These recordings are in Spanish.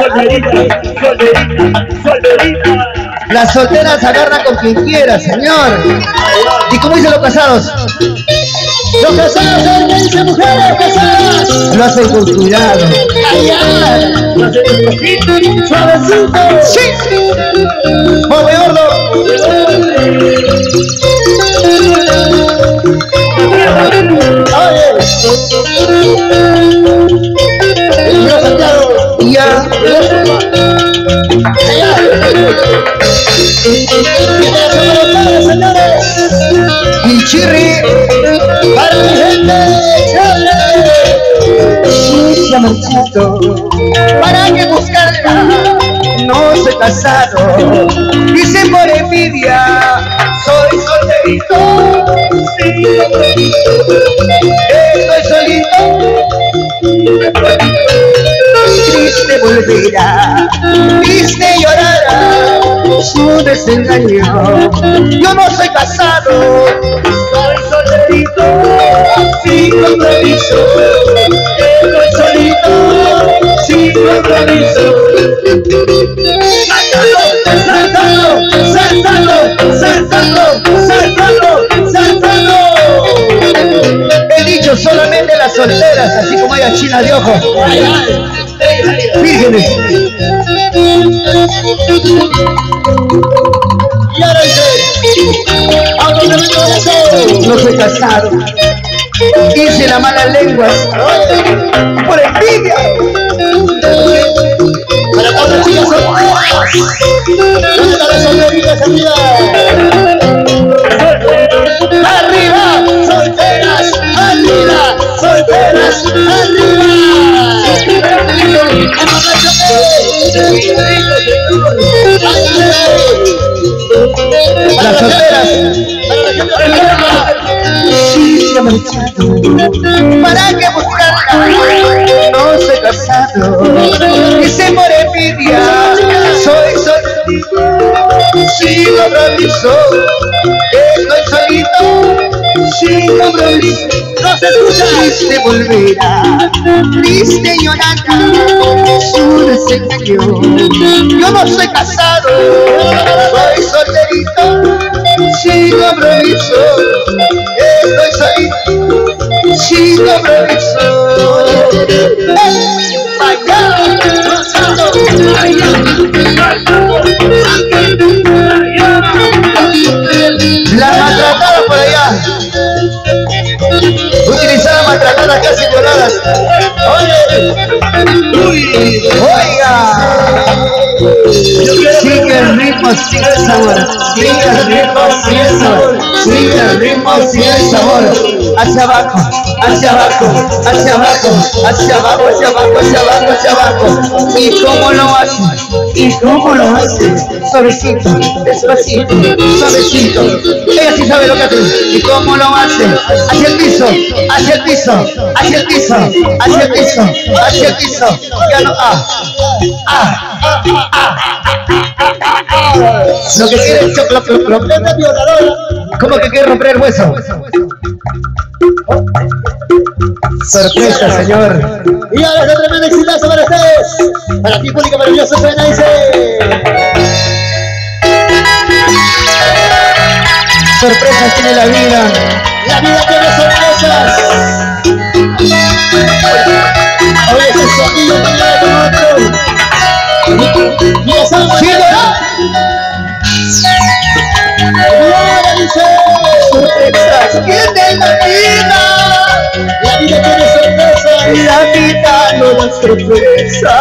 solterita, solterita, solterita. Las solteras agarran con quien quiera, señor. ¿Y cómo dicen los casados? Los casados, ¿saben qué dicen mujeres casadas? Lo hacen con cuidado. Suavecito. ¡Sí! Casado. Dice por envidia. Soy solterito. Sí. Estoy solito. Triste volverá. Triste llorará. Su desengaño. Yo no soy casado. Soy solterito. Sin compromiso. Estoy solito. Sin compromiso. Saltando, saltando, saltando. He dicho solamente las solteras, así como hay china de ojo. Vírgenes. Y ahora dice, ¿a a? No soy casado. Dice la mala lengua. Por envidia. Para las chicas solteras. ¿Dónde están las solteritas arriba? Las solteras. Sí, se ha marchado. ¿Para qué buscarla? No soy casado. Dice por envidia. Soy solterito. Sin compromiso. Estoy solito. Sin compromiso. Triste volverá, triste llorará, su desengaño. Yo no soy casado, soy solterito, sin compromiso. Estoy solito, sin compromiso. Vaya, ¡Gozando! Maltratada casi violadas. ¡Oye! Oiga. Sigue el ritmo, sigue el sabor. Sigue el ritmo, sigue el sabor. Sigue el ritmo, sigue el sabor. Hacia abajo, hacia abajo, hacia abajo, hacia abajo, hacia abajo, hacia abajo, hacia abajo. ¿Y cómo lo hace? ¿Y cómo lo hace? Suavecito, despacito, suavecito. Ella sí sabe lo que hace. ¿Y cómo lo hace? Hacia el piso, hacia el piso, hacia el piso, hacia el piso, hacia el piso. Ya no, ah, ah. Lo que quiere es clo. ¡Esta violadora! ¿Cómo que quiere romper el hueso? Sorpresa, señor. Y ahora es tremendo exitazo para ustedes. Para ti, público maravilloso, suena dice. Sorpresas tiene la vida. La vida tiene dice. Sorpresas tiene la vida. La vida tiene sorpresas. La vida no da sorpresa.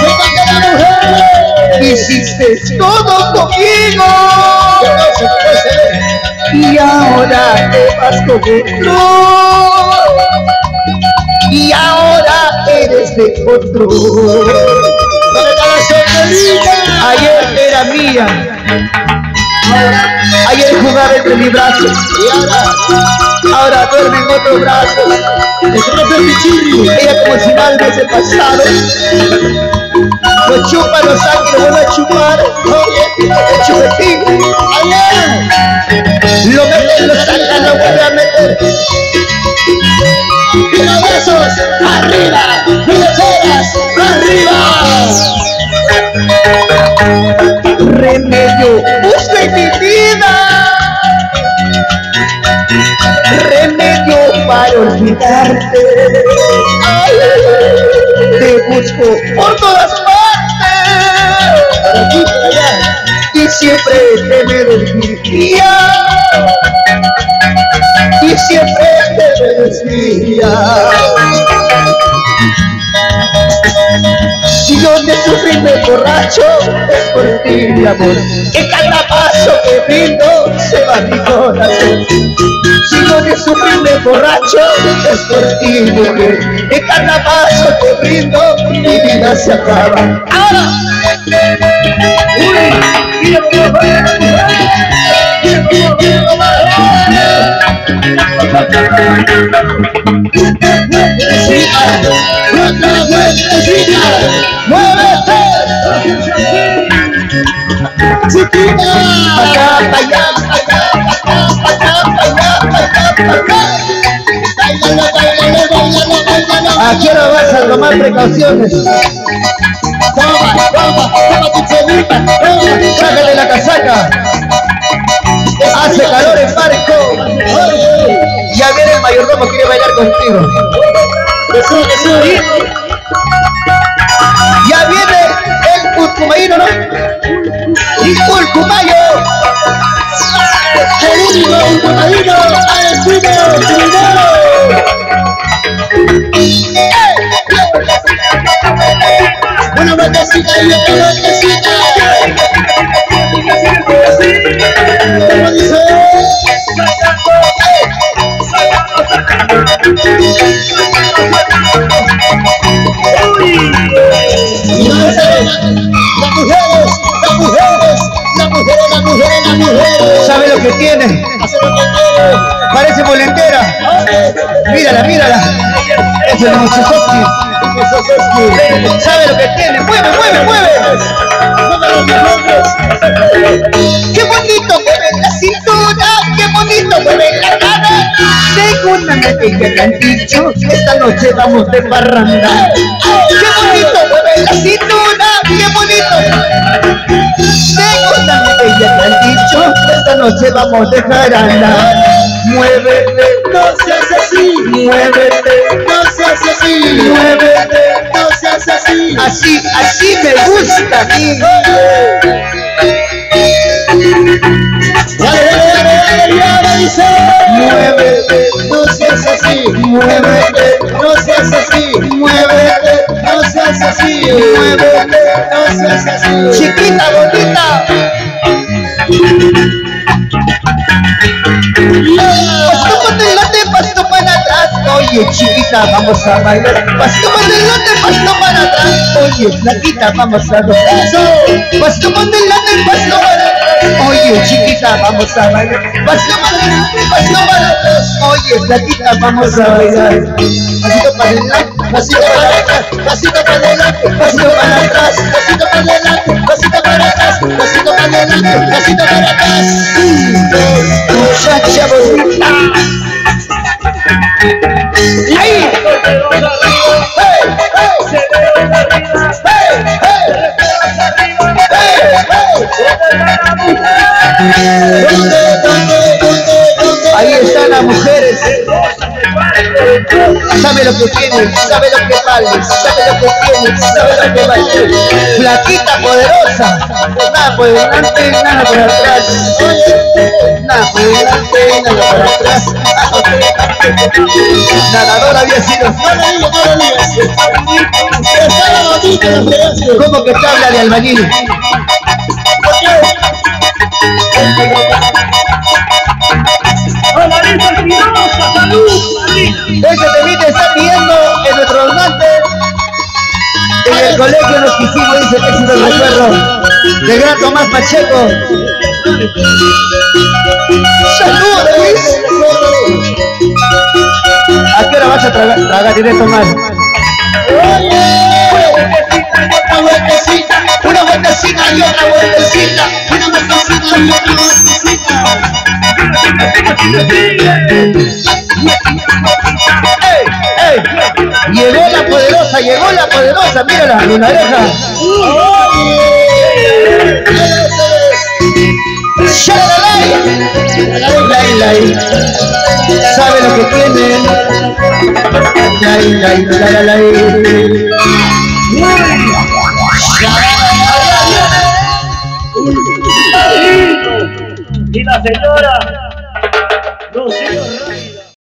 Se canta la mujer. Hiciste todo conmigo. Y ahora te vas con otro. Y ahora eres de otro. Ayer era mía. Ayer jugaba entre mis brazos. Y ahora. Ahora duerme en otro brazo. Ella como si nada hubiese pasado. Lo chupa, lo saca y lo vuelve a chupar. El chupetín. Ayer. Lo mete, lo saca, lo vuelve a meter. Y los besos Remedio, usted mi vida. Remedio para olvidarte. Te busco por todas partes. Y siempre te me desvivía. Y siempre te me. Si yo te sufrí me borracho, es por ti, mi amor. En cada paso que brindo se va mi corazón. Si yo te sufrí me borracho, es por ti, mujer. En cada paso que brindo, mi vida se acaba. Ahora, Mira cómo juega la mujer. Mira cómo juega la Vueltecita, otra vueltecita. Muévete, chiquita. acá, para allá, Bailalo, bailalo, bailalo, bailalo. ¿A qué hora vas a tomar precauciones? Toma, toma, toma tu chelita, toma. Sácale la casaca. Hace calor en barco. Ya viene el mayordomo, quiere bailar contigo. Jesús, Jesús. Ya viene el Pulcumayino, ¿no? Pulcumayo. El único ultramarino, Alessino, primero. Una vueltecita y otra vueltecita. ¿Cómo dice? Que tiene? Parece volentera. Mírala, mírala. Es el Mochesowski. ¿Sabe lo que tiene? Mueve, mueve, mueve. Qué bonito mueve la cintura, qué bonito mueve la cara. Según la que me han dicho, esta noche vamos de parranda. Qué bonito mueve la cintura, qué bonito. Según la que me han dicho, noche vamos de parranda. Muévete, No seas así, muévete, no seas así, muévete. no seas así. Así, así me gusta a mí. Oye, chiquita, vamos a bailar. Pasto para adelante, pasto para atrás. Oye, flaquita, vamos a gozar. Pasto para adelante, pasto para atrás. Oye, chiquita, vamos a bailar. Pasto para adelante, pasto para atrás. Oye, flaquita, vamos a bailar. Pasito para adelante, Pasito para atrás, pasito para adelante, pasito para atrás. pasito para adelante, pasito para atrás, pasito para adelante, pasito para atrás. Muchacha bonita. Ahí están las mujeres. Sabe lo que tiene, sabe lo que vale, sabe lo que tiene, sabe lo que vale. Flaquita, poderosa. Nada por delante, nada por atrás. Nada por delante, nada por atrás. Nadadora había sido. No lo digas, no lo digas. Está la bonita, la fregaste. ¿Cómo que te habla de albañil? ¿Por qué? Ese temita está pidiendo en nuestro donante. En el colegio nos quisimos, dice que si lo recuerdo. Del gran Tomás Pacheco. ¡Saludos, Luis! ¿A qué hora vas a tragar, tragar directo mal? Otra vueltecita, una vueltecita y otra vueltecita, una vueltecita y otra vueltecita. ¡Ey! ¡Ey! Llegó la poderosa, llegó la poderosa, mírala, luna oreja. Sabe lo que tiene. Ay, ay, ay, ay, ay. Y la señora Rocío